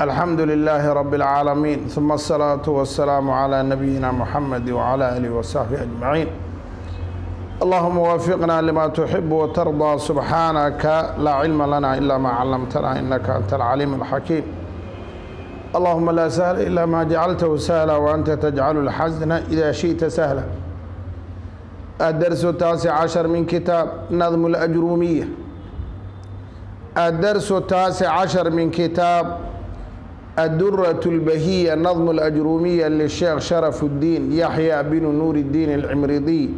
الحمد لله رب العالمين ثم الصلاة والسلام على نبينا محمد وعلى آله وصحبه أجمعين. اللهم وفقنا لما تحب وترضى سبحانك لا علم لنا إلا ما علمتنا إنك أنت العليم الحكيم. اللهم لا سهل إلا ما جعلته سهلا وأنت تجعل الحزن إذا شئت سهلا. الدرس التاسع عشر من كتاب نظم الأجرومية. الدرس التاسع عشر من كتاب الدرة البهية نظم الأجرومية للشيخ شرف الدين يحيى بن نور الدين العمريضي.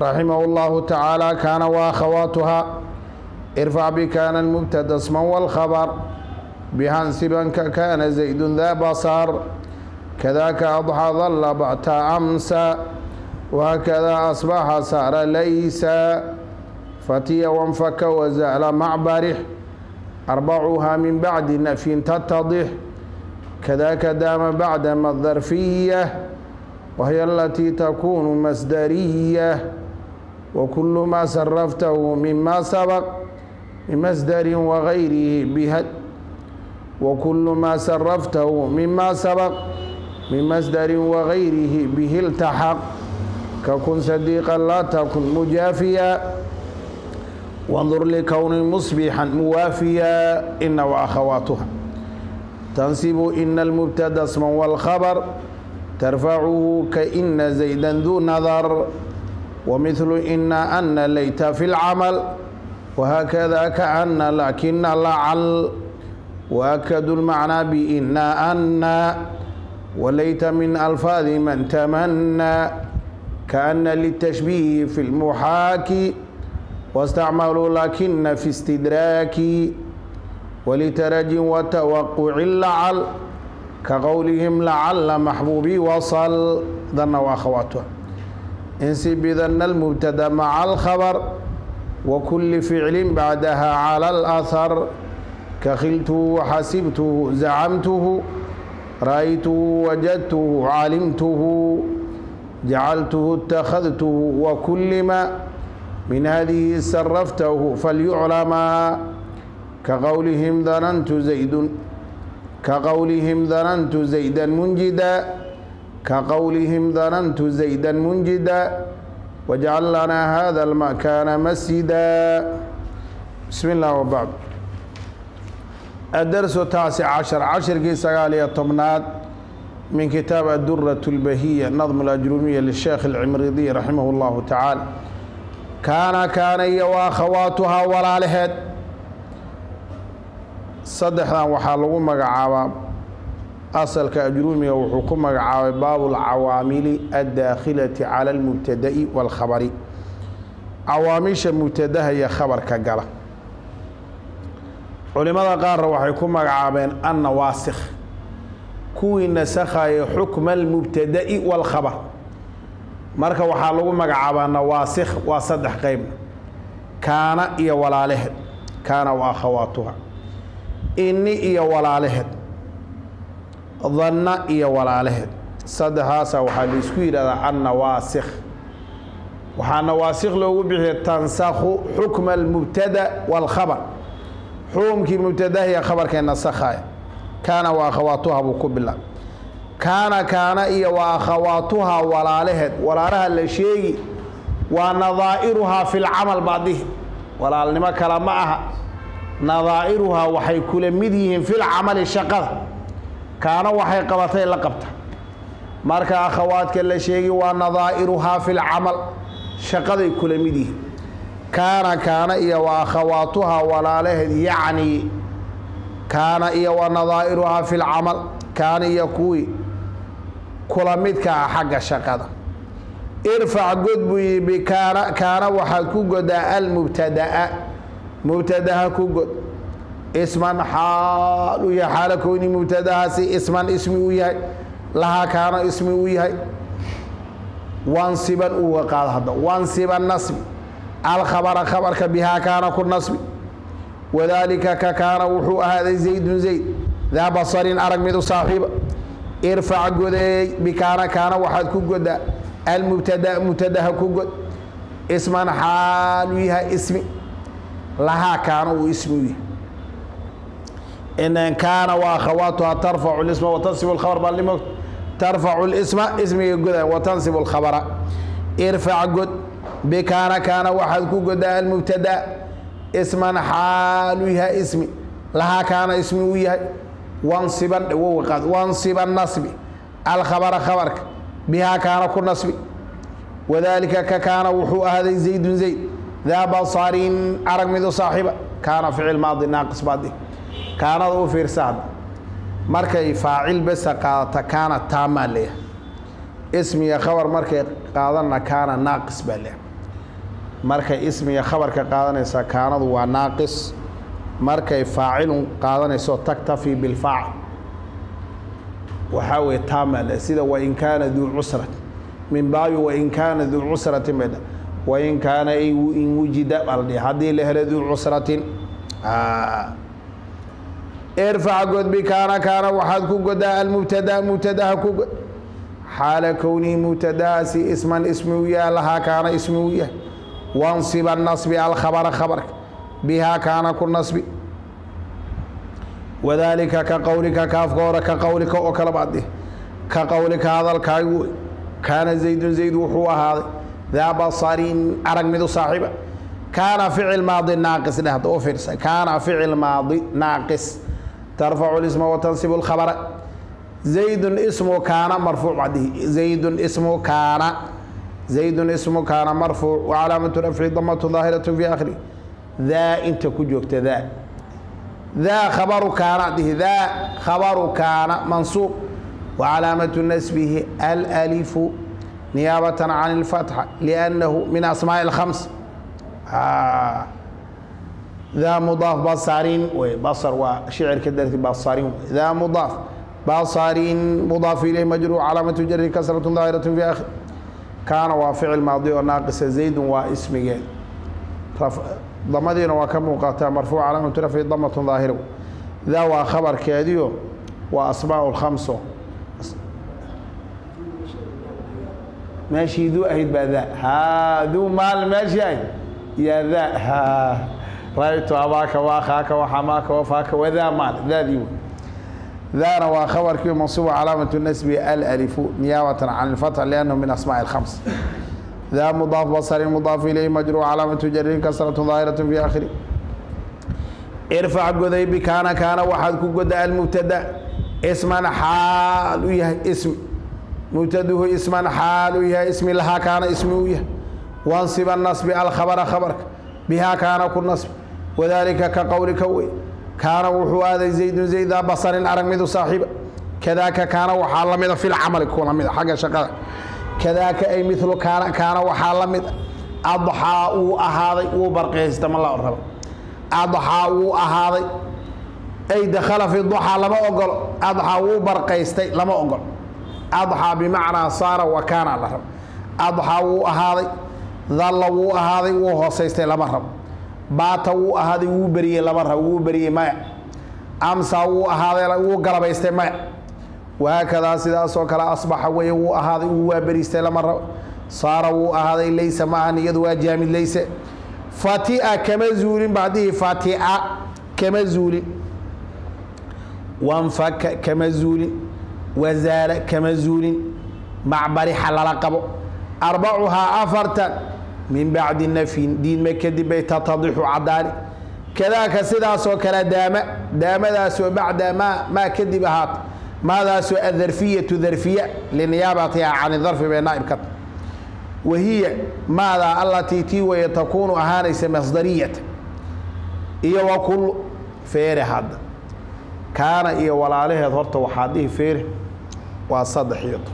رحمه الله تعالى كان وأخواتها ارفع بكان المبتدأ اسما والخبر. بهنسبا كان زيد ذا بصر. كذاك أضحى ظل بعت أمسى. وهكذا أصبح سار ليس. فتي وانفك وزال معبره أربعها من بعد نفي تتضح كذاك دام بعد ما الظرفية وهي التي تكون مصدرية وكل ما صرفته مما سبق من مصدر وغيره بها وكل ما صرفته مما سبق من مصدر وغيره به التحق ككن صديقا لا تكن مجافيا وانظر لكون مصبحا موافيا إن وأخواتها تنسب إن المبتدأ اسما والخبر ترفعه كإن زيدا ذو نظر ومثل إن أن ليت في العمل وهكذا كأن لكن لعل وأكد المعنى بإن أن وليت من ألفاظ من تمنى كأن للتشبيه في المحاكي. واستعملوا لكن في استدراك ولترج وتوقع لعل كقولهم لعل محبوبي وصل. ظن وأخواتها انسب بذن المبتدأ مع الخبر وكل فعل بعدها على الأثر. كخلته وحسبته زعمته رأيته وجدته علمته جعلته اتخذته وكل ما من هذه سرفته فليعلم كقولهم ظننت زيد كقولهم ظننت زيدا منجدا كقولهم ظننت زيدا منجدا واجعل لنا هذا المكان مسجدا بسم الله وبعد الدرس التاسع عشر عشر كي سقالية طمنات من كتاب الدرة البهية نظم الأجرومية للشيخ العمريضي رحمه الله تعالى kaana kaana iyo wa akhawaatuhaa walaalaheed. Saddexdan waxaa lagu magacaabaa asalka ajruumiga wuxuu ku magacaabay baabu alcawaamili addaakhilati cala almubtada'i waalkhabari cawaamiisha mubtadaha iyo khabarka gala. Culimada qaarna waxay ku magacaabeen annawaasikh kuwii nasakhaye xukma almubtada'i waalkhabar marka waxaa lagu magacaabaa nawaasikh waa saddex qeyb kaana iyo walaalaheed kaana wa akhawaatuha. Inni iyo walaalaheed danna iyo walaalaheed saddexdaasa waxaa la isku yidhahdaa annawaasikh waxaa nawaasikh loogu bixiya tansakhu xukma almubtada waalkhabar xukumkii mubtadaha iyo khabarkee nasakhaya kaana wa akhawaatuha buu ku bilaab kaana kaana iyo wa akhawaatuhaa walaalaheed. Walaalaha la sheegi waa nadaa'iruhaa fi lcamal baadihi walaalnimo kale ma aha. Nadaa'iruhaa waxay kula mid yihiin filcamali shaqada. Kaana waxay qabatay la qabta. Marka akhawaadka la sheegi waa nadaa'iruhaa fi lcamal shaqaday kula mid yihiin. Kaana kaana iyo wa akhawaatuhaa walaalaheed yacni kaana iyo wa nadaa'iruhaa fi lcamal kaana iyo kuwii kula midka ah xagga shaqada. Irfac god buu yihi bikaana kaana waxaad ku godaa almubtadaa. Mubtadaha ku god. Isman xaal u yahay xaalo kowni mubtadahaasi isman ismi u yahay lahaa kaana ismi u yahay. Wansiban uga qaado hadda wansiban nasbi. Alkhabara khabarka bihaa kaana ku nasbi. Wadaalika ka kaana wuxuu ahaaday zaydun zayd. Daa basarin arag mid u saaxiiba irfac godeey bikaana kaana waxaad ku godaa almubtada mubtadaha ku god. Isman xaal u yahay ismi. Lahaa kaana uu ismi u yahay. In kaana wa akhawaatuha tarfacu lisma watansibu lkhabar baa limog tarfacu lisma ismiga goda watansibu lkhabara irfac god. Bikaana kaana waxaad ku godaa almubtada. Isman xaalu yahay ismi. Lahaa kaana ismi u yahay wansiba nasbi. Alkhabara khabarka. Bihaa kaana ku nasbi. Wadaalika ka kaana wuxuu ahaaday zaydun zayd. Daa basarin arag midu saaxiiba. Kaana ficil maadi naaqis baadi kaanada u fiirsa hadda markay faacil besa qaadata kaana taamaa leeyahay. Ismiga khabar markay qaadanna kaana naaqis baa leeyahay. Markay ismiga khabarka qaadanaysa kaanadu waa naaqis markay faacilun qaadanayso taktafi bilfaacil. Waxaa weye taamaa leeyahay sida wain kaana duu cusrat min baabi wain kaana duu cusratin bay wain kaana in wujida dhihi haddii la helo duu cusratin irfac god bikaana kaana waxaad ku godaa almubtada mubtadaha ku xaala kownihi mubtadahaasi isman ismi u yahay lahaa kaana ismi u yahay. Wansiba nasbi alkhabara khabarka بها كان كل نصب. وذلك كقولك كافقورة كقولك وكلا بعده كقولك هذا الكايو كان زيد زيد وحو هذا. ذا بصارين أرق مدو صاحبه. كان فعل ماضي ناقص له. أوفرس كان فعل ماضي ناقص. ترفع الاسم وتنصب الخبر. زيد اسمه كان مرفوع بعده. زيد اسمه كان زيد اسمه كان مرفوع. وعلامة رفعه ضمة ظاهرة في آخره. ذا انت كجوكت ذا ذا خبر كان ذا خبر كان منصوب. وعلامة نسبه الألف نيابة عن الفتحة لأنه من أسماء الخمس. آه. ذا مضاف بصارين وبصر وشعر كدرت بصارين ذا مضاف بصارين مضاف إليه مجرور علامة جره كسرة ظاهرة في آخر. كان وفعل ماضي وناقص زيد واسم جيد رفع ضمدين وكم مقاطع مرفوع علامة رفع ضمة ظاهرة ذا وخبر كاديو وأسماء الخمسة ماشي ذو أهيد بذا ها ذو مال ماشي يا ذا ها رأيت أباك وأخاك وحماك وفاك وذا مال ذا ديون ذا waa khabarkii mansuuba calaamaة النسب الألف نيابة عن الفتح لأنه من أسماء الخمس ذا مضاف بصري مضاف إليه مجرور علامة جره كسرة ظاهرة في آخره. ارفع قدي بكان كان واحد كقد المبتدأ. اسما حال يها اسم. مبتده اسما حال يها اسم. لها كان اسم يها وانصب النصب الخبر خبرك. بها كان كل نصب. وذلك كقولك وي كان وحو هذا زيد زيد بصر أرمد صاحب. كذاك كان وحال في العمل kadaaka ay milu kaana kaana waxaa la mid adxaa wuu ahaaday wuu barqeysta ma la rabo adxaa wuu ahaaday ay dakhala fi duxaa lama ogolo adxaa wuu barqaystay lama ogolo adxaa bimacnaa saara wa kaana la rabo. Adxaa wuu ahaaday dalla wuu ahaaday wuu hoosaystay lama rabo. Baata wuu ahaaday wuu beriyey lama rabo. Wuu beriyey maya. Amsaa wuu ahaaday wuu galabaystay maya wahaakadaa sidaasoo kale asbaxa weye wuu ahaaday wuu waaberiistay lama rabo. Saara wuu ahaaday laysa maahan iyadu waa jaamid layse. Fatia kama zuulin bacdihi fatia kama zuulin. Wanfaka kama zuulin wazaala kama zuulin macbarixa lala qabo. Arbacuhaa afartan min bacdi nafyin diidma kadib bay tatadixu cadaani kadaaka sidaasoo kale daama daamadaasoo bacda maa maa kadib ahaata maadaasoo adarfiyatu darfiya liniyaabatiha can darfi bay naaib ka wahiya maadaa allatii tii weye takuunu ahaanaysa masdariyata iyo wa feere hadda. Kaana iyo walaalaheed horta waxaa dhihi feere waa saddex iyo toban.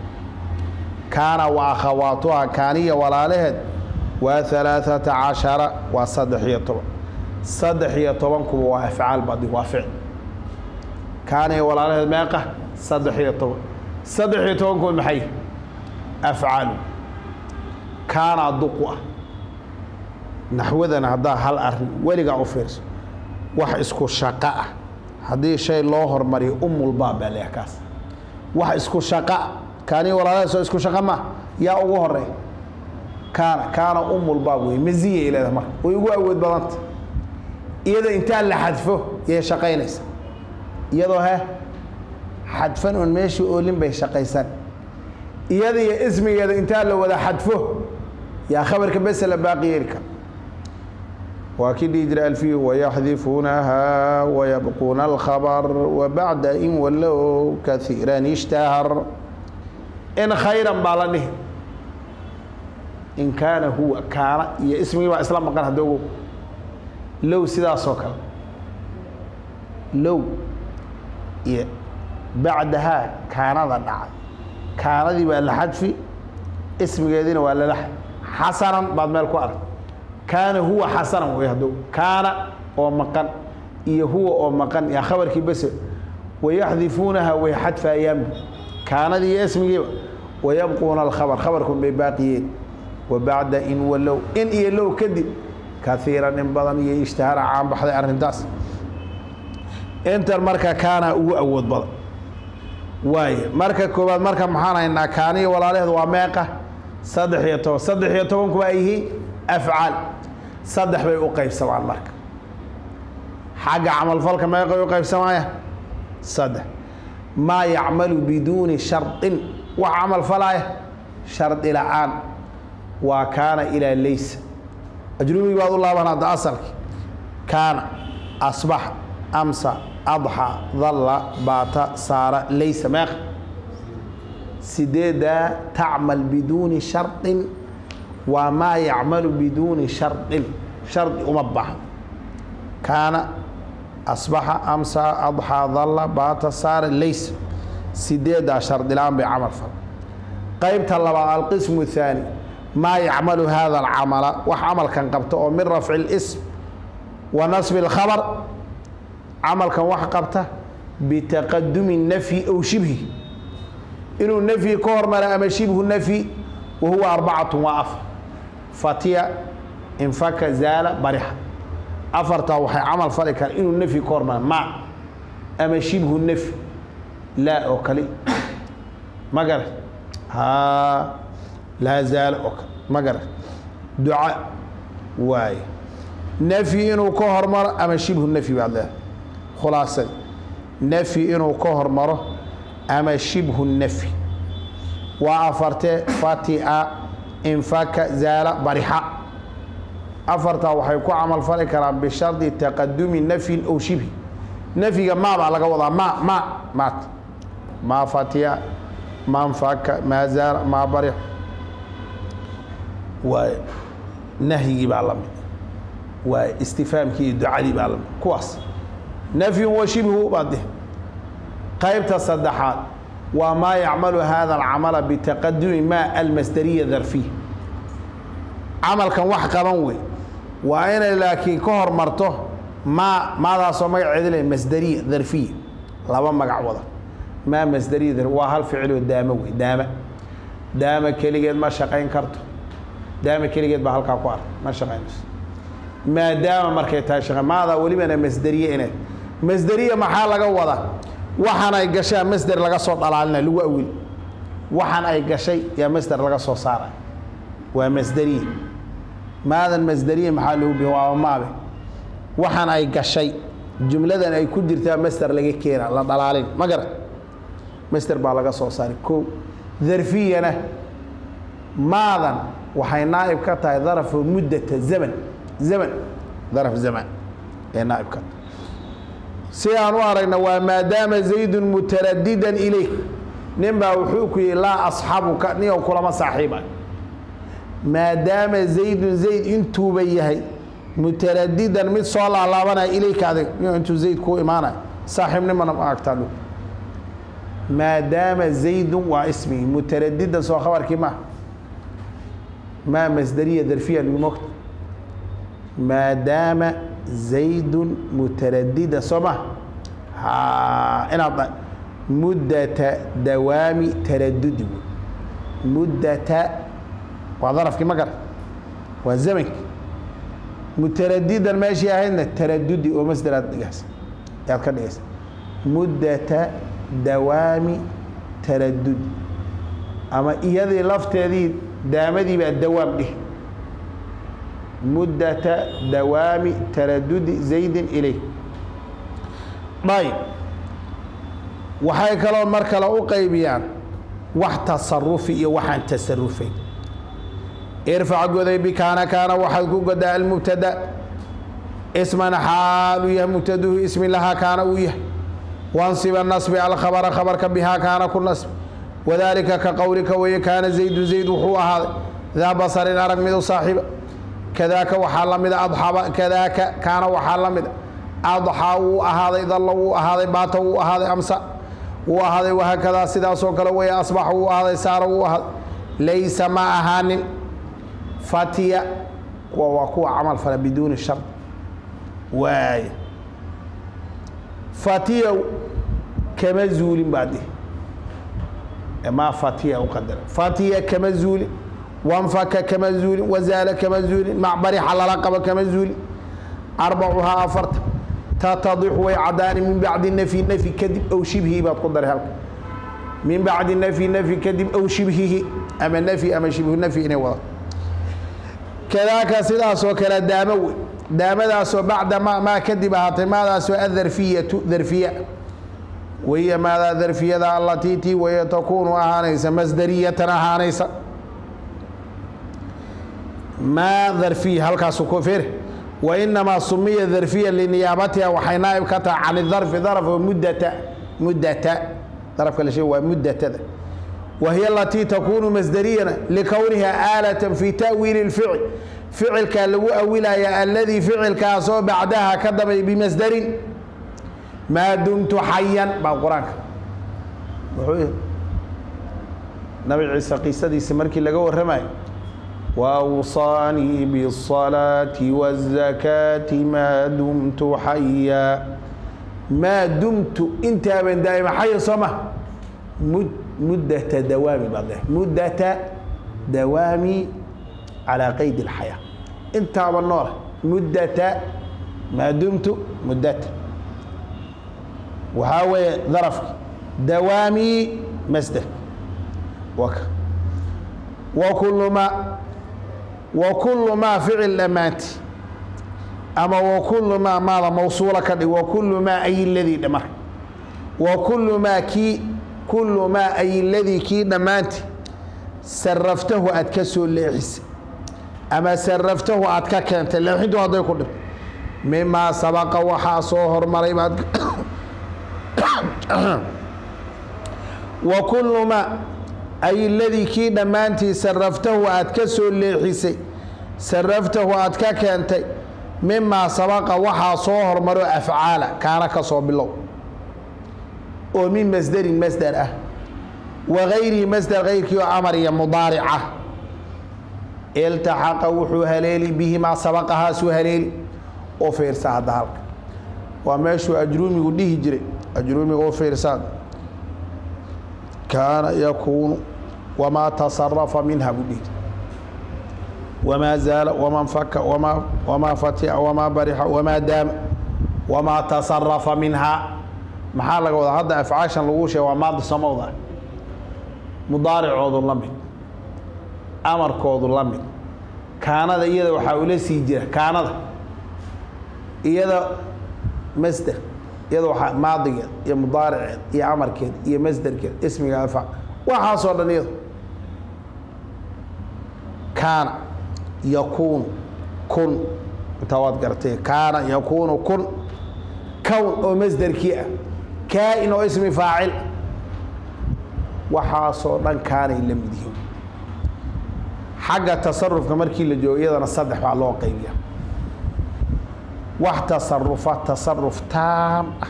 Kaana wa akhawaatuha kaaniya walaalaheed waa alaaثata cashara waa saddex iyo toban. Saddex iyo tobankuba waa afcaal badi waa ficil. Kaana iyo walaalaheed meeqa saddex iyo toban. Saddex iyo tobankuba maxay? Afcaalu. Kaanaa duqu ah. Naxwadana haddaa hal arrin weligaa u fiirso. Wax isku shaqo ah. Haddii shay loo hormariyo umulbaab baa leeyahay kaas. Wax isku shaqaa kaani walaalaha soo isku shaqa ma? Yaa ugu horeey kaana kaana umulbaab wey maziya ileeda marka. Way ugu awood badanta. Iyada intaa la xadfo yay shaqaynaysa iyadoo he xadfan oon meeshii oolin bay shaqaysan. Iyada iyo ismigeeda intaa la wada xadfo yaa khabarka bese la baaqi yeeli kara waa kii dhihi jira alfiyu wayaxdifuunaha wayabquuna alkhabar wabacda in wallow kaiiran ishtahar. In khayran baa la dhihi. In kaana huwa kaana iyo ismigii baa isla maqan hadda ogow low sidaasoo kale. Low iyo bacdahaa kaanada dhacay kaanadii baa la xadfi ismigeediina waa lala xasanan baad meel ku arag kaana huwa xasanan way haddow kaana oo maqan iyo huwa oo maqan yaa khabarkii bese wayaxdifuunaha way xadfaayaanbu kaanadii iyo ismigiiba wayabquuna alkhabar khabarkun bay baaqiyeen wabacda in wallow in iyo low kadib kaiiran in badan iyo ishtihara caan baxday arrintaas intan marka kaana ugu awood badan waaye marka koowaad marka maxaan haynaa kaaniyo walaalaheed waa meeqa. Saddex iyo toban. Saddex iyo tobanku waa yihiin afcaal. Saddex bay u qaybsamaan marka. Xagga camalfalka meeqay u qaybsamaya saddex. Maa yacmalu biduuni shardin wax camal falaya shardi la'aan. Waa kaana ilaa laysa. Ajrumigi baad u laaban hadda asalki. Kaana asbax amsa adxa dalla baata saara laysa meeq sideedaa tacmal biduuni shardin waa maa yacmalu biduuni shardin shardi uma baxo kaana asbaxa amsa adxa dalla baata saara laysa. Sideedaa shardila-aan bay camal fal. Qaybta labaad alqismu thaani. Maa yacmalu hada alcamala. Wax camalkan qabta oo min rafci اlism wa nasbi اlkhabar camalkan wax qabta bitaqadumi nafyi ow shibhi. Inuu nafyi ka hormara ama shibhu nafyi wa huwa arbacatu waa afar fatiya infaka zaala barixa afartaa waxay camal fali karaan inuu nafyi ka hormara ma ama shibhu nafyi laa oo kale ma garat ha laa zaala oo kale ma garat duca waaye nafyi inuu ka hormaro ama shibhu nafyi baad leedahay khulaasadi nafyi inuu ka hormaro ama shibhu nafyi waa afartee fatia infaka zaala barixa. Afartaa waxay ku camal fali karaan bishardi taqadumi nafyin ow shibhi. Nafyiga maa baa laga wadaa ma ma maat. Maa fatia ma nfaka maa zaala maa barix waa nahyigii baa la mid waa istifaamkii iyo ducadii baa la mid kuwaas nafyun wa shibhu baad dihi qaybta saddexaad waa maa yacmalu hada alcamala bitaqadumi ma almasdariya darfiya camalkan wax qaban wey waa inay laakiin ka hormarto maa maadaasoo magaceedi le masdariya darfiya laba magac wada maa masdariya dar waa hal ficiloo daamo wey daama daama keligeed ma shaqayn karto daama keligeed baa halkaa ku ark ma shaqaynayso maadaama markay tahay shaqa maadaa welibana masdariye inay masderiya maxaa laga wadaa waxaan ay gashaa masder laga soo dhalaalina lagu awil waxaan ay gashay yaa masder laga soo saaray. Waa masderiye maadan masderiye maxaa loogu bihi waa maabe waxaan ay gashay. Jumladan ay ku jirtaa masder laga keena la dhalaalin. Ma garan masder baa laga soo saaray. Ko darfiyana maadan waxay naa'ib ka tahay darafo muddata zaman. Zaman. Daraf zaman ee naa'ib ka tahay si aan u aragna waa maadaama zaydun mutaradidan ilayk nin baa wuxuu ku yihi laa asxabuka niyo kulama saaxiiba. Maadaama zaydun zayd intuuba yahay mutaradidan mid soo laalaabanaya ilayka adig niyo intuu zayd kuu imaanaya saaxiibnimana ma agtaa maadaama zaydun waa ismigii mutaradidan soo khabarkii maaha maa masdariya darfiya lagu maadaama zaydun mutaradida soo ma? Ha inaad muddata dawaami taradudi wey muddata waa darafkii ma gara waa zamanki mutaradidan meeshii ahaydna taradudi oo masder aad dhigaysa ayaad ka dhigaysa muddata dawaami taradudi ama iyadii lafteedii daamadii baa dawaam dhih muddata dawaami taradudi zaydin ilayh. Ayb waxay kaloo mar kale u qaybiyaan wax tasarufi iyo waxaan tasarufayn irfac goday bikaana kaana waxaad ku godaa almubtada. Isman xaalu yahay mubtaduhu ismi lahaa kaana uu yahay. Wansiba nasbi alkhabara khabarka bihaa kaana ku nasbi. Wadaalika ka qowlika weye kaana zaydu zayd wuxuu ahaaday daa basarin arag mid u saaxiiba kadaaka waxaa la mida adxaba kadaaka kaana waxaa la mida adxaa wuu ahaaday dalla wuu ahaaday baata wuu ahaaday amsa wuu ahaaday wahaakadaa sidaasoo kale weye asbaxa wuu ahaaday saara wuu ahaaday. Laysa ma ahaanin fatiya kuwa waa kuwa camal fala biduuni shard waaya fatiya kama zuulin baa dihi ma fatiya u qadara fatiya kama zuulin wanfaka kama zuulin wazaala kama zuulin macbarixa lala qabo kama zuulin arbacuhaa afarta tatadixu way cadaani min bacdi nafyi nafyi kadib ow shibhihi baad ku daray halka min bacdi nafyi nafyi kadib ow shibhihi ama nafyi ama shibhu nafyi inay wada kadaaka sidaasoo kale daamo wey daamadaasoo bacda ma maa kadib ahaatay maadaasoo adarfiyatu darfiya wahiya maadaa darfiyada allatii tii waya takuunu ahaanaysa masdariyatan ahaanaysa maa darfiya halkaasu ku fir. Wainamaa sumiya darfiya liniyaabatiha waxay naaib ka tahay can darfi darf oo muddata muddata. Darafka la sheeg waa muddatada. Wahiya alatii takuunu masdariyana likowniha aalatan fi ta'wiili اlficl ficilkaa lagu awilaya aladii ficilkaasoo bacdaha ka damay bimasdarin. Maa dumtu xayan baa qur'aanka. Nabi ciise qiisadiisa markii laga warramayo وأوصاني بالصلاة والزكاة ما دمت حيا. ما دمت انت يا بن دائما حي صمة. مدة دوامي بعدها مدة دوامي على قيد الحياة. انت والنار مدة ما دمت مدة. وهو ظرف. دوامي مصدر وك. وكل ما wa kullu maa ficil dhammaanti ama wa kullu maa maada mawsuula ka dhig wa kullu maa ay ladii dhamar. Wa kullu maa kii kullu maa ay kii dhammaanti saraftahu aad ka soo leexisay. Ama saraftahu aad ka keentay leexintu hadday ku dhib. Mimaa sabaqa waxaa soo hormaray baad wa kullu maa ay ladii kii dhammaantii saraftahu aad ka soo leexisay saraftahu aad ka keentay mimaa sabaqa waxaa soo hormaro afcaala kaana ka soo bilow. Oo min masderin masder ah wa gayrihi masder kayrkii oo amar iyo mudaaric ah. Iltaxaqa wuxuu haleeli bihimaa sabaqahaasuu haleeli oo fiirsa hadda halka. Waa meeshuu ajruumigu dhihi jiray ajruumiga u fiirsaad. Kaana yakuunu wamaa tasarafa minha buu dhihi wamaa zaala wamaa nfaka wamaa wamaa fatia wamaa barixa wamaa daama wamaa tasarafa minhaa maxaa laga wadaa hadda afcaashan lagu sheega waa maadi samowda mudaaricoodu la mid amarkoodu la mid kaanada iyada waxaa ula sii jira kaanada iyada masder iyada waxaa maadigeed iyo mudaariceed iyo amarkeed iyo masderkeed ismiga afca waxaasoo dhan iyado kaana yakuunu kun. Intaa waad garatay kaana yakuunu kun. Kown oo masderkii ah. Kaa-in oo ismi faacil. Waxaasoo dhan kaanay la mid yihiin. Xagga tasarufka markii la joogo iyadana saddex baa loo qaybiya wax tasarufa tasaruf taam ah.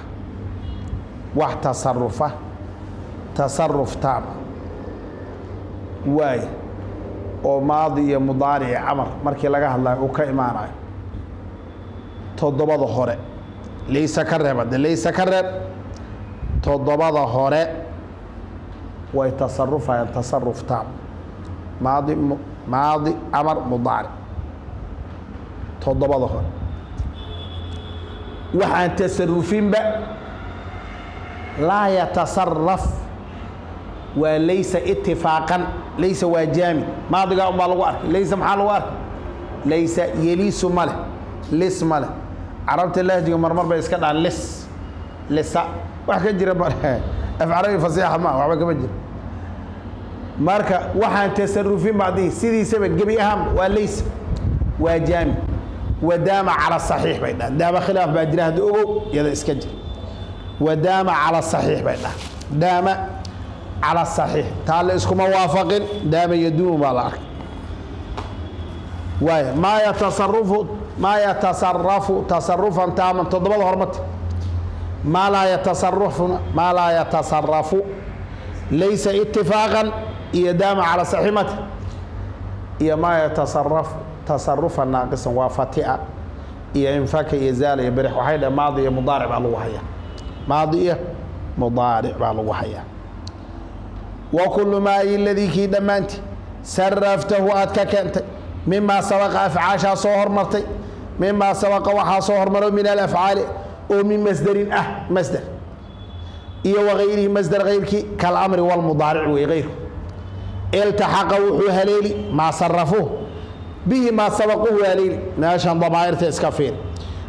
Wax tasarufa tasaruf taam. Ah oo maadi iyo mudaarici camar markii laga hadlayo uu ka imaanayo. Toddobada hore laysa ka reeb hadde laysa ka reeb toddobada hore way tasarufayaan tasaruf taam maadi maadi camar mudaaric toddobada hore. Waxaan tasarufinba laa yatasaraf waa laysa itifaaqan laysa waa jaami maadigaa un baa lagu arkay laysa maxaa lagu arkay? Laysa yeliisu ma leh lis ma leh. Carabta lahjiga marmar bay iska dhahaan lis lisa. Wax ka jira afcarabi fasiixa ma waxba kama jira. Marka waxaan tasarufin baa dhihi sidiisaba gebi ahaan waa laysa waa jaami. Wadaama cala saxiix bay dhaha daama khilaaf baa jira hadda ogow iyada iska jir wadaama cala saxiix bay dhaha daama cala saxiix. Taa la iskuma waafaqin daama yaduumu baa la arkay. Waay maa yatasarufu maa yatasarafu tasarufan taaman toddobada hormata maa laa yatasarafuna maa laa yatasarafu laysa itifaaqan iyo daama cala saxiimati iyo maa yatasarafu tasarufan naaqisan waa fatia iyo infaka iyo zaala iyo berix waxay dhah maadi iyo mudaaric baa lagu hayaa. Maadi iyo mudaaric baa lagu hayaa wa kullu maa ladii kii dhammaantii saraftahu aad ka keentay mimaa sabaqa afcaashaa soo hormartay mimaa sabaqa waxaa soo hormaro min alafcaali oo min masderin ah masder iyo wagayrihi masder kayrkii kalamri walmudaaric wey kayrku iltaxaqa wuxuu haleeli maa sarafuhu bihi maa sabaquhu haleeli meeshan damaa'irta iska fiir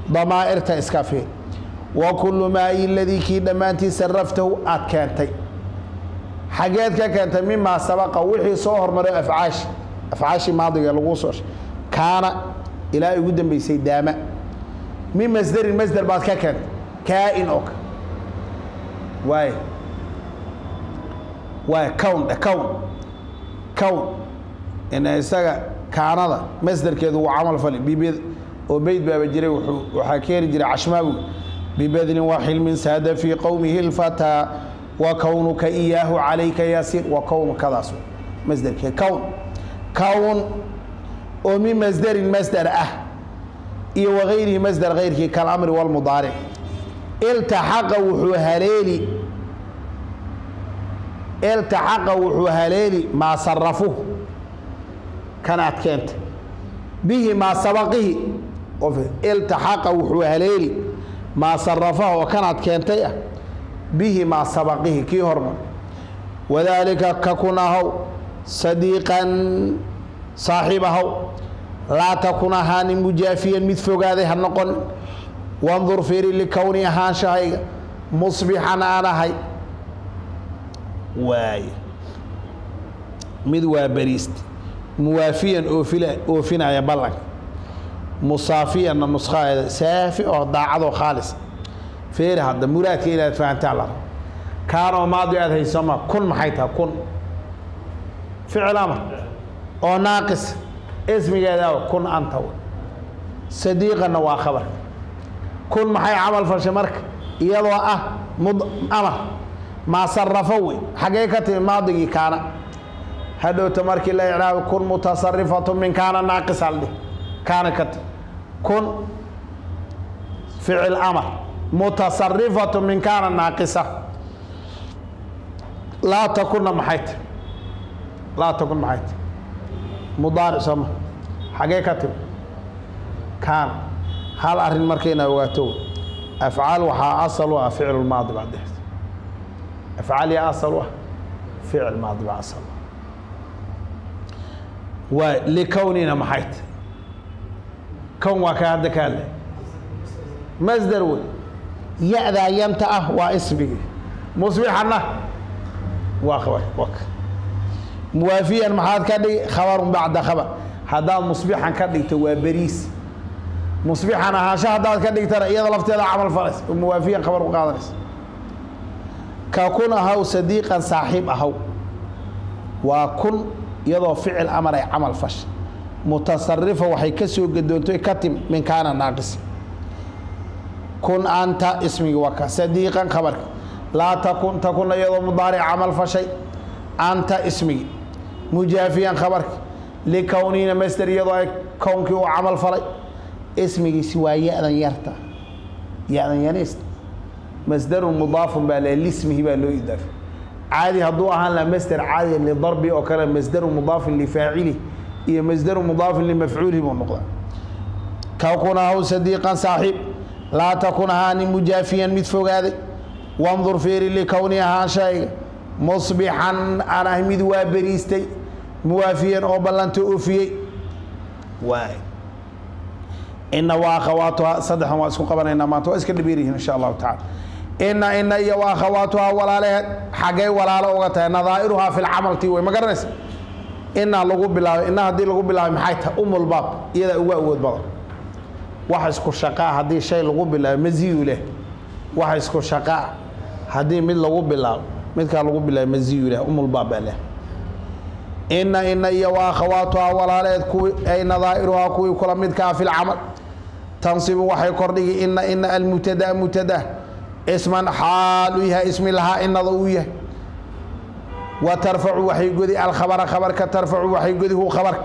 damaa'irta iska fiir wa kullu maa ladii dhammaantii saraftahu aad keentay xageed ka keentay mimaa sabaqa wixii soo hormaro afcaashi. Afcaashii maadiga laguu soo kaana ilaa ugu dambeysay daama. Min masderin masder baad ka keentay. Kaa-in oo waay waay cown cown cown ina isaga kaanada masderkeedu wuu camal fali. Bibed oo beyd baaba jiray waxaa keeni jiray cashmaawi. Bibadlin wa xilmin saada fii qowmihi lfataa wa kownuka iyaahu calayka yasiir wa kownukadaas masderkee cown cown oo min masderin masder ah. Iyo wagayrihi masder kayrkii kalamri walmudaaric iltaxaqa wuxuu haleeli. Iltaxaqa wuxuu haleeli maa sarafuhu kan aad keentay bihi maa sabaqihi. Iltaxaqa wuxuu haleeli. Maa sarafaha oo kan aad keentay ah bihi maa sabaqihi kii hormar wadaalika ka kun ahow sadiiqan saaxiib ahow laa takun ahaanin mujaafiyan mid fogaaday ha noqon. Wandur fiiri likowni ahaanshahayga musbixan aan ahay waay. Mid waa beriiste muwaafiyan oofinaya ballanka musaafiyanna nuskhaeeda saafi oo daacadoo khaalis feeri hadda muraadka inaad fahantaa la kaanoo maadi aad haysoma kun maxay tahay kun ficil amar oo naaqis ismigeeda kun anta sadiiqanna waa khabar kun maxay camal fashay marka iyadoo ah mud amar maa sarafo wey xaggee ka timi maadigii kaana hadhowta markii la icraabo kun mutasarifatu min kaana naaqis aldhi kaana ka timi kun ficil amar mutasarifatu min kaana naaqisa. Laa takunna maxay tahi laa takun maxay tahi mudaaric sooma xagee ka timi. Kaana hal arrin marka inaa ogaato afcaal waxaa asal u ah ficlu baa dhexda afcaal yaa asal u ah ficil baa asal waa likownina maxay tahi kown waa ka hadda ka hadlay. Masdar wey ya-daa ah waa ismigii. Musbixanna? Waa khabar muwaafiyan maxaad ka dhigi khabarun bacda khabar. Haddaad musbixan ka dhigto waa beriis. Musbixan ahaansho haddaad ka dhigtana iyada lafteeda camal falaysa oo muwaafiyan khabar u qaadanaysa. Ka kun ahaw sadiiqan saaxiib ahaw waa kun iyadoo ficil amar ay camal fasha mutasarifa waxay ka soo gadoontay ka tim min kaana naaqis kun anta ismigi waa ka sadiiqan khabarka. Laa takun takuna iyadoo mudaaric camal fashay. Anta ismigi. Mujaafiyan khabarka. Likownina masder iyadoo ay kownkii uu camal falay. Ismigiisi waa ya-dan yarta. Ya-dan yaniista masdarun mudaafun baa le lismihi baa loo idaafay caadi hadduu ahaan laha masder caadi lidarbi oo kale masdarun mudaafin lifaacili iyo masdarun mudaafin limafcuulihi buu noqdaa. Kakun ahaw sadiiqan saaxiib laa takun ahaanin mujaafiyan mid fogaaday wandur fiiri likowni ahaanshayga musbixan aan ahay mid waa beriistay muwaafiyan oo ballanta oofiyey waay ina waa akhawaatuha saddexdan waa isku qabanaynaa maanta waa iska dhabeer yihiin insha allahu tacala ina ina iyo wa akhawaatuhaa walaalaheed xaggay walaalo uga tahay nadaa'iruhaa fi lcamalti wey ma garanaysa? Inaa lagu bilaabay ina haddii lagu bilaabay maxay tahay? Umulbaab iyadaa ugu awood badan wax isku shaqaa haddii shay lagu bilaabo maziyu leh. Wax isku shaqaa haddii mid lagu bilaabo midkaa lagu bilaabo maziyu leh umulbaab baa leh. Ina ina iyo wa walaaleed kuwi ay nadaa'iruhaa kuwii kula midkaa fi lcamal tansibu waxay kordhigi ina ina almubtada mubtada. Isman xaal u yahay ismi lahaa inada uu yahay. Wa tarfacu waxay godi alkhabara khabarka tarfacu waxay godi hu khabarka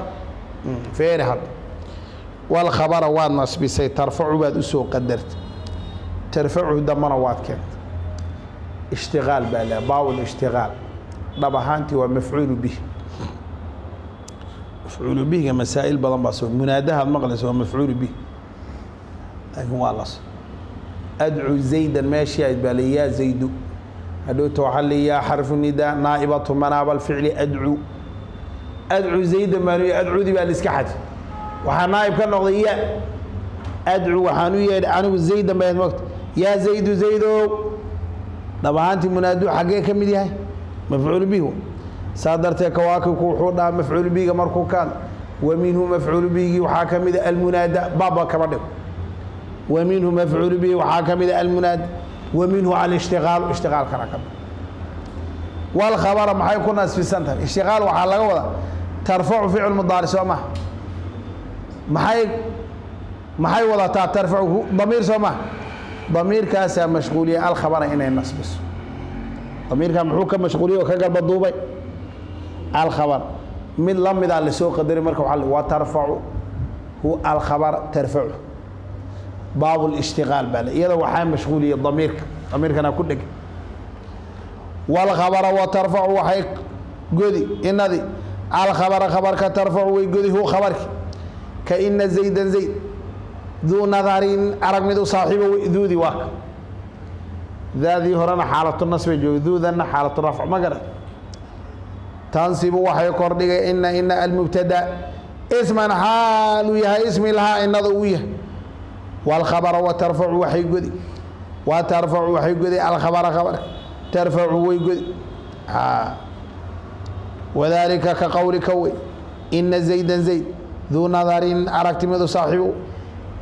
feeri had walkhabara waad nasbisay tarfacu baad u soo qadartay. Tarfacu dambana waad keentay. Ishtiqaal baa leh baawul ishtiqaal dhab ahaantii waa mafcuulu bih mafcuulu bihga masaa'il badan baa soo munaadahaad maqlaysa waa mafcuulu bih laakiin waa las. Adcu zaydan meeshii ayd baa le yaa zaydu hadhowta waxaa le yaa xarfu nidaa naa'ibatu manaaba alficli adcu. Adcu zaydan baan u adcudii baa liska xadi waxaa naa'ib ka noqday ya adcu waxaan u yeedhay anigu zaydan bayd mogta yaa zaydu zaydow dhab ahaantii munaadu xaggee ka mid yahay mafcuulu bih saa darteed kawaakibku wuxuu dhahaa mafcuulu bihiga markuu ka wa minhu mafcuulu bihigii waxaa ka mid a almunaada. Baabba kama dhigo. Wa minhu mafcuulu bihi waxaa ka mid a almunaada wa minhu alishtiqaalu ishtiqaalkana ka mid. Walkhabara maxay ku nasfisan tahay? Ishtiqaal waxaa laga wadaa tarfacu ficil mudaaric soo maha maxay maxay wadataa tarfacu? Damiir soo maha damiirkaasaa mashquuliya alkhabara inay nasbiso. Damiirkaa muxuu ka mashquuliyey oo ka garbaduubay alkhabar mid la midaa la soo qadaray marka waa wa tarfacu. Hu alkhabara tarfacu. Baab lishtiqaal baa le iyada waxaa mashquuliyey damiirka. Damiirkana ku dheg. Walkhabara wa tarfacu waxay godi inadi alkhabara khabarka tarfacu way godi hu khabarki ka ina zaydan zayd duu nadarin arag mid u saaxiibo duudi waaka daadii horena xaalatu nasbay jooga duudanna xaalatu rafc ma garan tansibu waxay kordhigay ina ina almubtada isman xaalu yahay ismi lahaa inada uu yahay walkhabara wa tarfacu waxay godi wa tarfacu waxay godi alkhabara khabarka tarfacu way godi wadaalika ka qowlika wey ina zaydan zayd duu nadarin aragti midu saaxiibo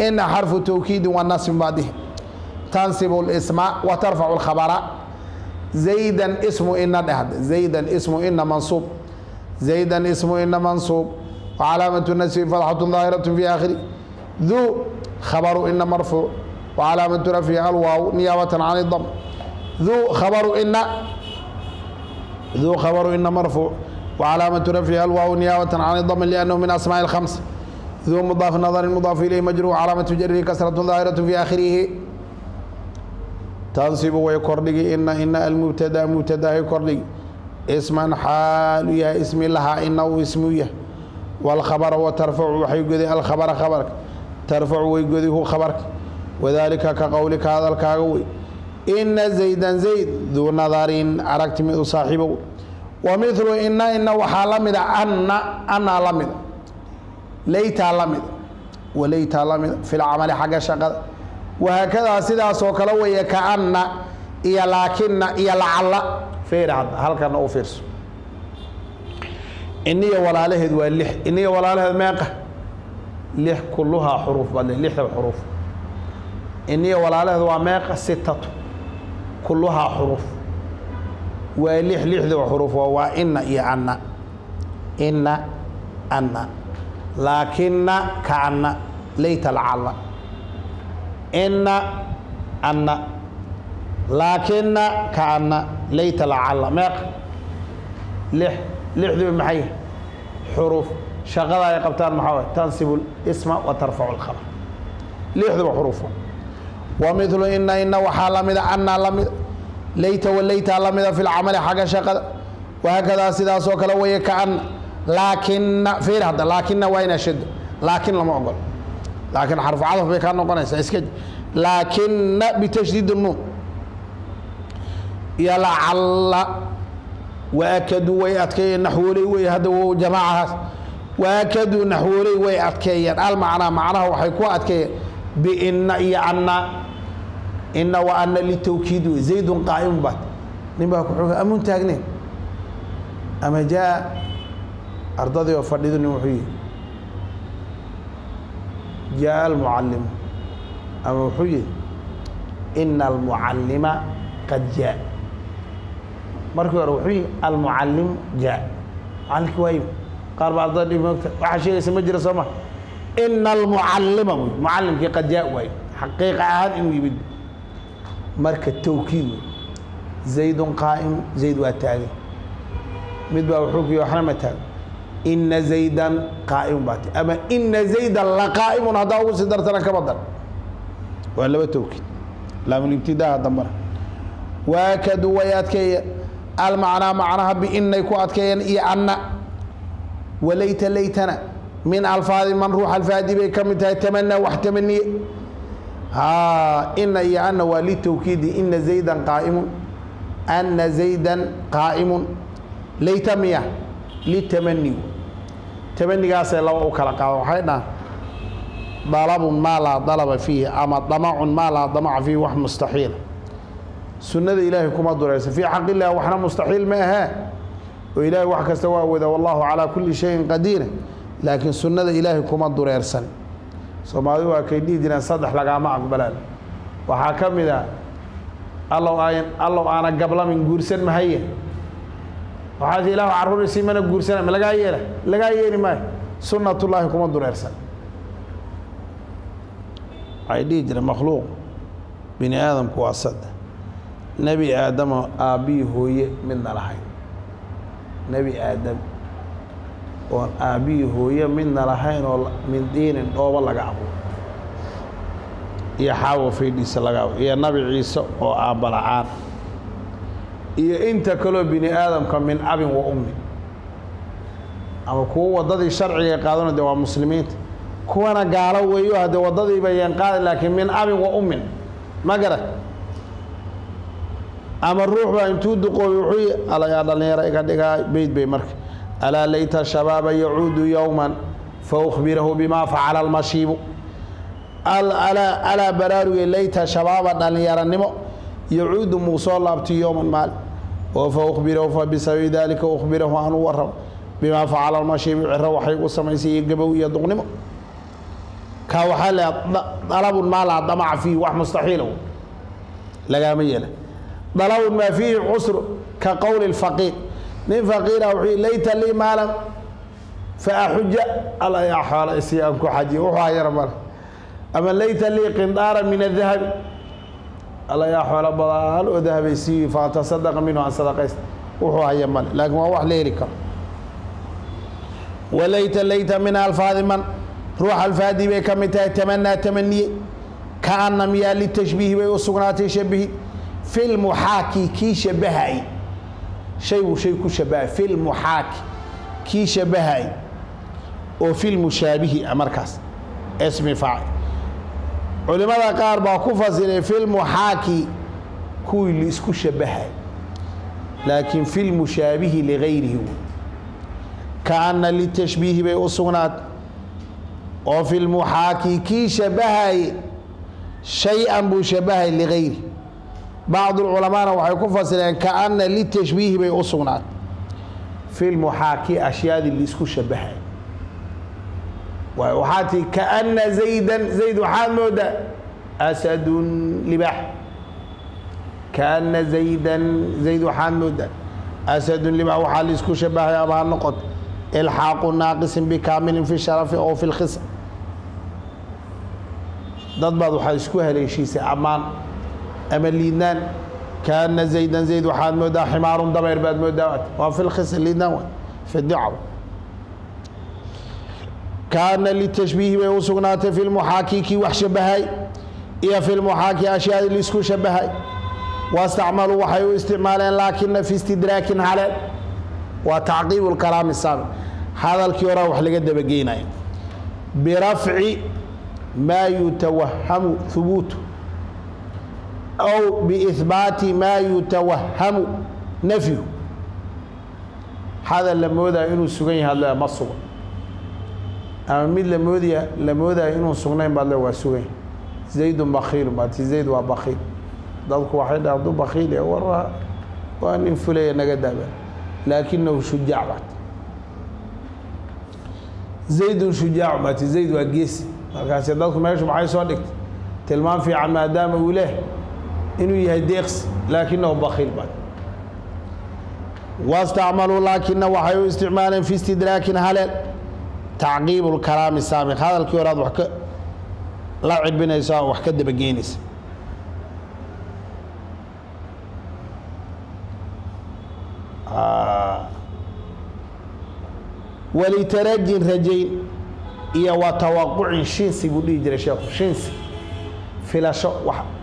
ina xarfu tawkiidin wa nasbin baadihi tansibu lisma wa tarfacu lkhabara zaydan ismu ina dhehd zaydan ismu ina mansuub zaydan ismu ina mansuub wacalaamatu nasbi fatxatu daahiratu fi aakhiri duu khabaru ina marfuuc wacalaamatu rafci alwaaw niyaabatan can idam duu khabaru ina duu khabaru ina marfuuc wacalaamatu rafci alwaaw niyaabatan can idam liannahu min asmaaءi اlkhams duu mudaaf nadarin mudaaf ilayhi majruur calaamatu jarihi kasratu daahiratu fi aakhirihi tansibu way kordhigi ina ina almubtada mubtadahay kordhigi isman xaalu yahay ismi lahaa ina uu ismu yahay walkhabara wa tarfacu waxay godi alkhabara khabarka tarfacu way godi hu khabarka wadaalika ka wa milu ina ina waxaa la mida anna annaa la mida laytaa la mida walaytaa la mida fi lcamali xagga shaqada. Wahaakadaa sidaasoo kale weeye kaanna iyo laakina iyo lacalla. Feer hadda halkana u fiirso. Iniya walaalaheed waa lix. Iniya walaalaheed meeqa? Lix kulluhaa xuruuf baad le lixda xuruuf. Iniya walaalaheed waa meeqa sitatu kulluhaa xuruuf waa lix lixdaba xuruuf waa waa ina iyo anna. Ina anna. Laakina kaanna layta lacalla. Ina anna. Laakina kaanna layta lacalla. Meeqa lix lixduba maxay? Xuruuf shaqada ay qabtaan maxaa waay? Tansibu isma wa tarfacu lkhabar lixduba xuruuf wa milu ina ina waxaa la anna la layta walaytaa la mida fi lcamali xagga shaqada wahaakadaa sidaasoo kale weeye kaanna laakina fiir hadda laakina waa inaa shado laakin lama ogolo laakiin xarfu cadaf bay kaa noqonaysaa iska laakina bitashdiid nuun iyo lacalla waakaduu way adkeeyeen naxwooley wey hadda wow jamaacahaas waakaduu naxwooley way adkeeyeen almacnaa macnaha waxay ku adkeeyeen biina iyo anna ina wa ana litawkiid wey zaydun qaa'imun baat nin baa ku xooga amun taagneen ama jaa ardadii oo fadhidu nin wuxuu yihi jaa almucallimu ama wuxuu yihi ina almucallima qad jaa markii hore wuxuu yihi almucallimu jaa macallinkii waa qaar baa ardada dhib moogta waxaa sheegaysa ma jira soo ma ina almucallima wey mucallimkii qad jaa waaye xaqiiqa ahaan inuu yimid marka tawkiid wey zaydun qaa'im zayd waa taagay. Mid baa wuxuu ku waxna ma taago ina zaydan qaa'imun baa ti ama ina zaydan laqaa'imun haddaa ugu sii dartana ka badan. Waa laba tawkiid. Laamulibtidaa dambana waakadu way adkeeyeen. Almacnaa macnaha biinay ku adkeeyeen iyo anna. Walayta laytana min alfaadi man ruux alfaadi bay ka mid tahay tamanaa wax tamaniye ina iyo anna waa litawkiidi ina zaydan qaa'imun ana zaydan qaa'imun. Layta miya litamani tamanigaasay laba u kala qaadan waxay dhahan dalabun maa laa dalaba fiihi ama damacun maa laa damaca fiihi wax mustaxiila sunnada ilaahay kuma duraysa. Fii xaq illahi waxna mustaxiil ma ahee oo ilaahay wax kasta waa wada wallahu calaa kulli shayin qadiira laakiin sunnada ilaahay kuma dureersan soomaalidu waa kay dhihi jireen saddex lagaama aqbalaan. Waxaa ka mid a allow aan allow aana gablamin guursan mahaye. Waxaas ilaahu carruur isii mana guursana ma lagaa yeela? Lagaa yeeli maayo? Sunnatullaahi kuma dureersan. Waxay dhihi jireen makhluuq bini aadamku waa saddex nebi aadamo aabbihii hooye midna lahayn. Nebi aadam oon aabbihii hooye midna lahayn oo min diinin dhoobo laga abuuro. Iyo xaawo faydhiisa laga abuuro. Iyo nabi ciise oo aabba la'aan. Iyo inta kaloo bini aadamka min abin wa ummin ama kuwo waddadii sharciga qaadana de waa muslimiinta. Kuwana gaalo weeyo haddee waddadiiba yeen qaadi laakiin min abin wa ummin ma garat ama ruux baa intuu duqoobay wuxuu alayaa dhallinyaro iga dhigaa beyd bay marka alaa layta shabaaba yacuudu yowman fa ukhbirahu bima facala almashiibu alaa baraaruge layta shabaaba dhallinyaranimo yacuudu muu soo laabtay yowman maali oo fa ukhbirahu fa bisababi dalika ukhbirahu aan u bimaa facala almashiibu ciro waxay u samaysay iyo gabow iyo duqnimo kaa waxaa leeya dalabun maa laa damaca fiihi wax mustaxiila lagaama yeela dalabun maa fiihi cusru ka qowli lfaqiir nin faqiira wuxuu layta lii maalan fa axuja alla yaa xoola isi aan ku xajiyo. Wuxuu hayara male ama layta lii qindaara min adahabi alla yaa xoolo badaan oo dahabay siiyi fatasadaqa minhu aan sadaqaysta wuxuu haya male laakiin waa wax la heli karo. Walayta layta min alfaadi ruux alfaadii bay ka mid tahay tamanaa tamaniye kaana miyaa litashbiihi bay u sugnaatay shabihi fi lmuxaaki kii shabahay shay buu shay ku shabahay fi lmuxaaki kii shabahay oo fi lmushaabihi markaas ismi faacil. Culimada qaar baa ku fasiray fi lmuxaaki kuwii la isku shabahay laakiin fi lmushaabihi ligayrihi wey kaana litashbiihi bay u sugnaatay oo fi lmuxaaki kii shabahay shay-an buu shabahay ligayri bacdu lculamaana waxay ku fasireen kaana litashbiihi bay u sugnaatay fi lmuxaaki ashyaadii la isku shabahay waxaa tii kaana zaydan zayd waxaad moodaa asadun libaax. Kaana zaydan zayd waxaad moodaa asadun libaax waxaa la isku shabahay ama ha noqoto ilxaaqu naaqisin bikaamilin fi sharafi oo fi lkhism dad baad waxaad isku haleeshiisay ammaan ama liidnaan kaana zaydan zayd waxaad moodaa ximaarun dabayr baad moodaa waa fi lkhism liidnaan wa fi dicaw kaana litashbiihi bay u sugnaatay fi lmuxaaki kii wax shabahay iyo fi lmuxaaki ashyaadii la isku shabahay wastacmaluu waxay u isticmaaleen laakina fi istidraakin haleel waa tacqiibu lkalaami saabiq hadalkii horaa wax laga dabageynaya birafci maa yutawahamu hubuutu aw biihbaati maa yutawahamu nafyu hadal la moodayo inuu sugan yahay adle ma sugan ama mid la moodaya la moodayo inuu sugnayn baad le waa sugan yahay zaydun bakiilun baati zayd waa bakiil dadku waxay dhaha hadduu bakiil yahay war waa nin fulaya naga daaba laakinahu inuu yahay deeqsi laakinahu bakiil baat wastacmaluu laakina waxay u isticmaaleen fi istidraakin haleel. Tacqiibu lkalaami saabiq hadalkii hore aad wax ka la cirbinayso a wax ka dabageynaysa walitarajin rajayn iyo wa shinsi buu dhihi jiray sheekhu shinsi filasho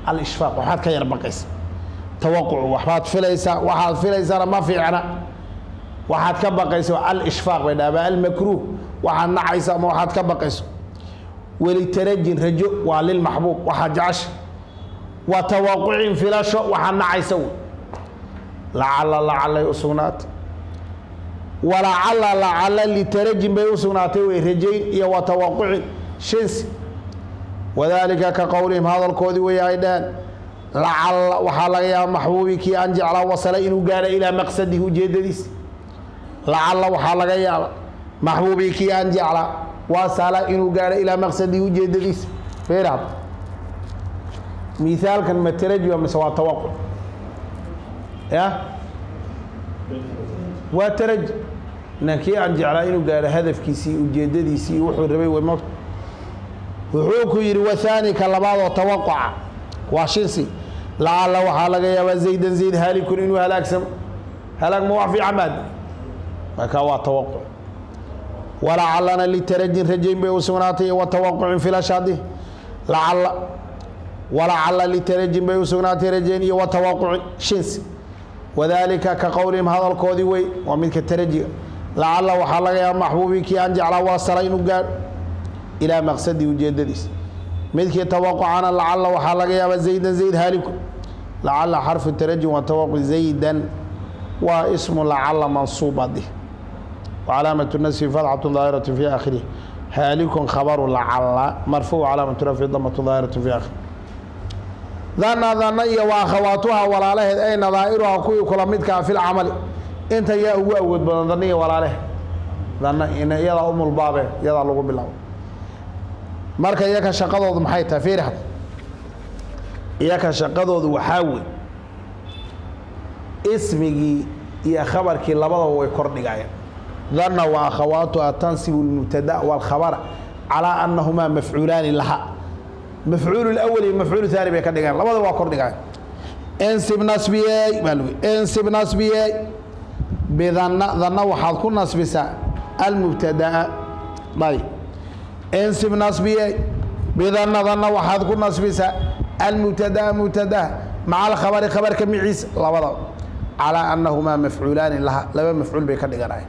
alishfaaq waxaad ka yar baqaysa tawaquc waxbaad filaysaa waxaad filaysana ma fiicna. Waxaad ka baqayso alishfaaq bay dhaaba almakruuh waxaad nacaysa ama waxaad ka baqayso. Welitarajin rajo waa lilmaxbuub waxaad jecesha wa tawaqucin filasho waxaad nacaysa wey. Lacala lacalay u sugnaatay. Walacala lacala litarajin bay u sugnaatay wey rajayn iyo wa tawaqucin shinsi wadaalika ka qowlihim hadalkoodii wey ay dhaheen. Lacala waxaa laga yaaba maxbuubi kii aan jeclaa wasala inuu gaaro ilaa maqsadihi ujeedadiisa lacala waxaa laga yaaba maxbuubii aan jeclaa wasala inuu gaaro ilaa maqsadihi ujeedadiisa feerad miaalkan ma tarajiba mise waa tawaquc ya? Waa taraji na kii aan jeclaa inuu gaaro hadafkiisii ujeedadiisii wuxuu rabay w وحوكير وثاني كالاباض وتوقع وشنسي لا لا لا زيد زيد هالي كنين وهالاكسم هالاك موافي عماد وكاوى توقع ولا علانا اللي ترجين رجيم بيوسوناتي وتوقع في الاشادي لا لا ولا على اللي ترجين بيوسوناتي رجيني وتوقع شنسي وذلك كقولهم هذا الكودي وي ومنك ترجي لا لا وحالا يا محبوبي كي على واسرين وقال ilaa maqsadii ujeedadiisa midkii tawaqucana lacala waxaa laga yaaba zaydan zayd haaliku lacala xarfu tarajin wa tawaquc zaydan waa ismu lacala mansuuba dih وعلامة النسب فتحة ظاهرة في آخره هالك خبر لعل مرفوع علامة رفع ضمة ظاهرة في آخره ظن ظن iyo وأخواتها walaalaheed ay nadaa'iruha kuwii kula midkaa في الcamali inta yaa ugu awood badan dhanniya walaalaheed dhanna in iyadaa umulbaabe iyadaa lagu bilaabo marka iyaka shaqadoodu maxay tahay? Fiirhad iyaka shaqadoodu waxaa wey ismigii iyo khabarkii labadaba way kordhigayaan dhanna wa akhawaatuha tansibu lmubtada walkhabara calaa annahumaa mafcuulaani laha. Mafcuulu lawal iyo mafcuulu haani bay ka dhigaan labada waa kordhigaan ensib nasbiyey baa ensib nasbiyey. Bidanna danna waxaad ku nasbisaa almubtadaa. Bay ensib nasbiyey bidanna danna waxaad ku nasbisaa almubtadaa mubtadaa maca alkhabari khabarka miciisa labadaba calaa annahumaa mafcuulaani laha laba mafcuul bay ka dhiganaya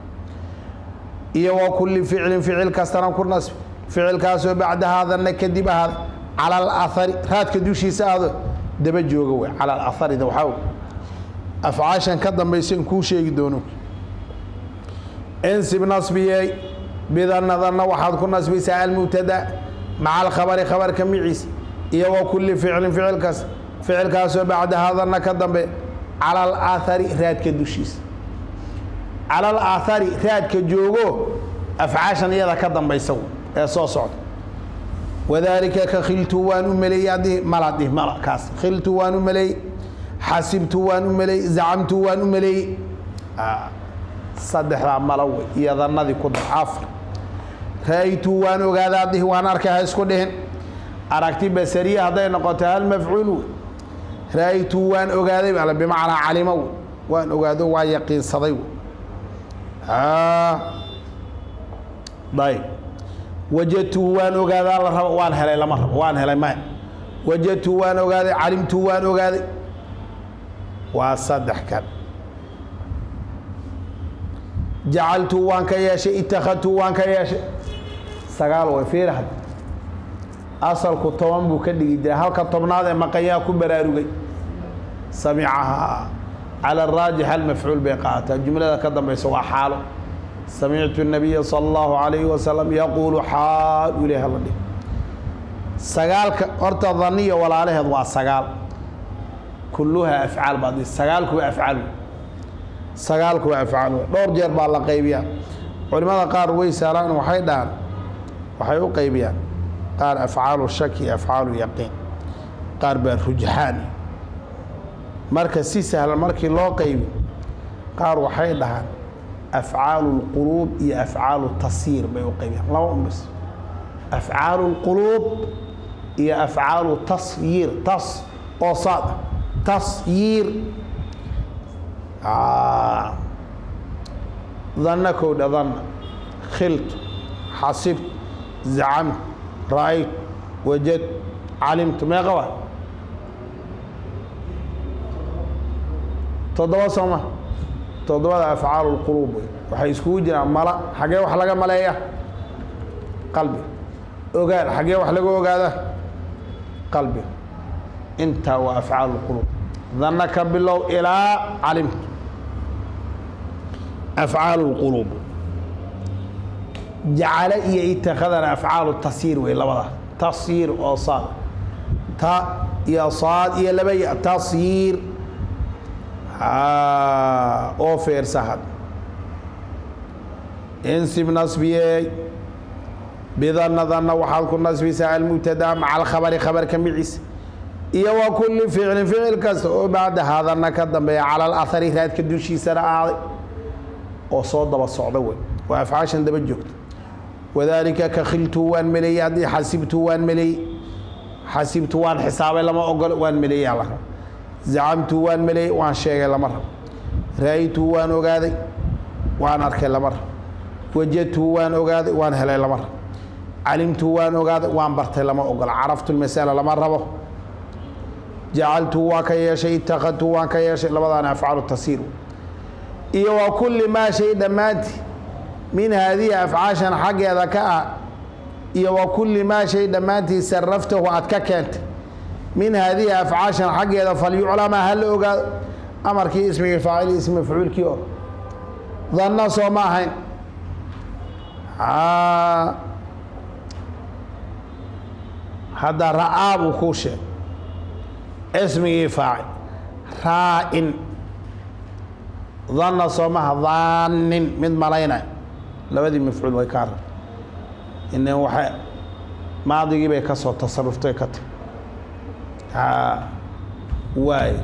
iyo wa kulli ficlin ficil kastana ku nasbi ficilkaasoo bacda haadanna kadib ahaada cala alahari raadka dushiisa aado daba jooga wey cala alaharida waxaa afcaashan ka dambaysa in kuu sheegi doono. Insib nasbiyey bidannadanna waxaad ku nasbisaa almubtada maca alkhabari khabarka miciisa iyo wa kulli ficlin ficil kasta ficilkaasoo bacda haadanna ka dambe cala alaathari raadka dushiisa. Cala alaathari raadka joogo afcaashan iyada ka dambaysa ee soo socda. Wadaalika ka khiltu waan u maleeyey haddii mala dhih mala kaas. Khiltu waan u maleeyey xasibtu waan u maleeyey zacamtu waan u maleeyey saddexdaa mala wey iyo ku dar afar ra'aytu waan ogaadaa dhihi waan arkay ha isku dhihin. Aragti basariya hadday noqoto hal mafcuul ra'aytu waan ogaaday bimacnaa calimo wey. Waan ogaado waa yaqiinsaday ayb wajadtu waan ogaadaa la rabo waan helay lama rabo waan helay maya wajadtu waan ogaaday calimtu waan ogaaday. Waa saddex kan jacaltu waan ka yeeshay ittakhadtu waan ka yeeshay sagaal way fiilahad asalku toban buu ka dhigi jiray halka tobnaad ee maqanyaa ku baraarugay samicahaa cala araajix almafcuul bay qaadataa jumlada ka dambaysa waa xaalo samictu nabiya sala allahu calayhi wasalam yaquulu xaal ilaha la dhig sagaalka horta daniya walaalaheed waa sagaal kulluhaa afcaal baad sagaalkuba afcaal wey sagaalkuwa afcaal wey dhowr jeer baa la qaybiyaa. Culimada qaar way saalaan waxay dhahaan waxay u qaybiyaan. Qaar afcaalu shaki afcaalu yaqiin. Qaar baa rujxaan marka si sahlan markii loo qaybi qaar waxay dhahaan afcaalu lquluub iyo afcaalu tasyiir bay u qaybiyaan. Laba unbas afcaalu lquluub iyo afcaalu tasyiir tas oo saad tasyiir danna kowdha danna khiltu xasibtu zacamtu ra'aytu wajadtu calimtu meeqa waa toddoba sooma toddobada afcaalu lquluub wey waxay iskugu jiraan mala xaggee wax laga maleeya? Qalbi. Ogaan xaggee wax laga ogaada? Qalbi. Intaa waa afcaalu danna ka bilow ilaa calimtu afcaalu lquluub jacale iyo itakadana afcaalu tasyiir wey labada tasyiir oo saad ta iyo saad iyo laba ya tasyiir oo feersahad insib nasbiyey bidanna danna waxaad ku nasbisaa almubtadaa maca alkhabari khabarka miciisa iyo wa kulli ficlin ficil kasta oo bacda haadanna ka dambeeya cala alahari raadka dushiisana ahaaday oo soo daba socda wey. Waa afcaashan daba joogta wadaalika ka khiltu waan meleeyey haddii xasibtu waan meleeyey xasibtu waan xisaabay lama ogolo waan meleeyey la raba zacamtu waan meleeyey waan sheegay lama rabo. Ra'aytu waan ogaaday waan arkay lama rabo. Wajadtu waan ogaaday waan helay lama rabo. Calimtu waan ogaaday waan bartay lama ogola caraftu lmasala lama rabo. Jacaltu waa ka yeeshay itakadtu waan ka yeeshay labadaana afcaalu tasiir iyo wa kulli maa shay dhammaanti min haadihi afcaashan xaggeeda ka ah iyo wa kulli maa shay dhammaantii saraftahu aad ka keentay. Min haadihi afcaashan xaggeeda falyuclamaa ha la ogaado amarkii ismigii faacil ismi mafcuulkii oo danna soo ma ahayn. Hadda ra'aa buu kuu sheeg. Ismigii faacil raa-in danna soo maha daanin mid malaynay labadii mafcuul way kaa rab inen waxay maadigii bay ka soo tasaruftay ka tag waay.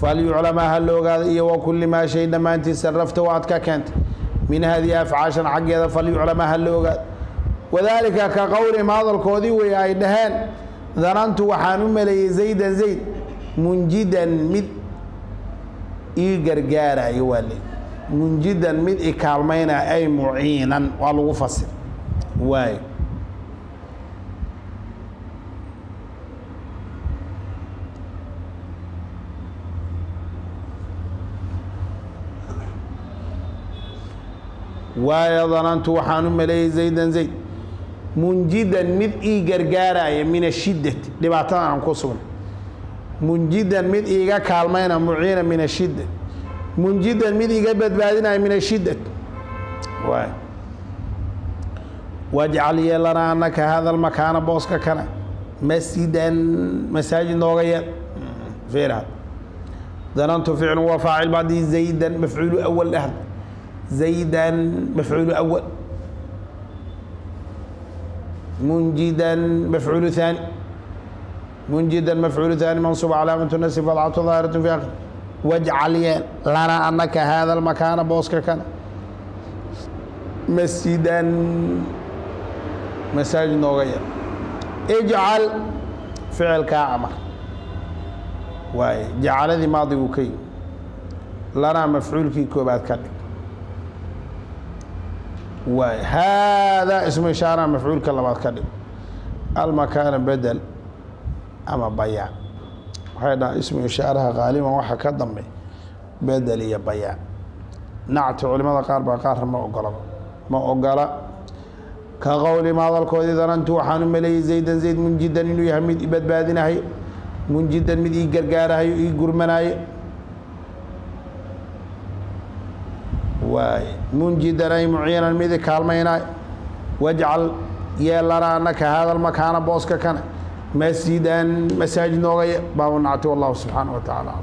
Falyuclamaa ha la ogaada iyo wa kulli maa shay dhammaantii sarafta waad ka keentay. Min hadihi afcaashan xaggeeda falyuclamaa ha la ogaada wadaalika ka qowlihim hadalkoodii wey ay dhaheen danantu waxaan u maleeyey zaydan zayd munjidan mid ii gargaarayo waa le munjidan mid i kaalmaynaya ay muciinan waa lagu fasir. Waay. Waayo danantu waxaan u maleeyey zaydan zayd. Munjidan mid ii gargaaraya min ashiddati dhibaatada aan ku sugnay munjidan mid iiga kaalmayna muciina min ashidda munjidan mid iiga badbaadinaya min ashidda waay wajcal yeelana anaka hada lmakaana booska kana. Masjidan masaajid nooga yeel. Fiirhad danantu ficlu waa faacil bacdii zaydan mafcuulu awal dhahd zaydan mafcuulu awal munjidan mafcuulu haani munjida mafcuul ثaani mansuub calaamatu nasb fadcatu daahirat fi akhir. Wajcal yeel lanaa anaka haada lmakaana booska kana. Masjidan. Masaajid nooga yeel ijcal ficilkaa amar. Waaye jacaladii maadigu ka yimi lanaa mafcuulkii koobaad ka dhig. Waay haadaa ismu ishaara mafcuulka labaad ka dhig. Almakaana bedel ama bayaan waxay dhahaan ismu ishaaraha qaaliban waxa ka dambe bedel iyo bayaan nacti culimada qaar baa qaarna ma ogolaba ma ogola ka qowlihim hadalkoodii danantu waxaan u maleeyey zaydan zayd munjidan inuu yahay mid i badbaadinahayo munjidan mid ii gargaarahayo ii gurmanayo waay munjidan ay muciinan midi kaalmaynaay wajcal yeelana anaka haada lmakaana booska kana masjidan masaajid nooga baabu nacti wallahu subxaanaه wa taعala